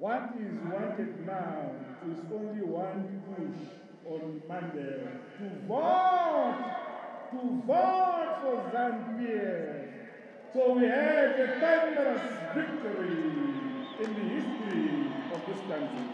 What is wanted now is only one push on Monday to vote, to vote for Zanu-PF. So we have a thunderous victory in the history of this country.